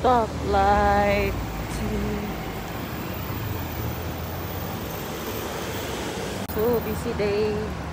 stoplight. So busy day.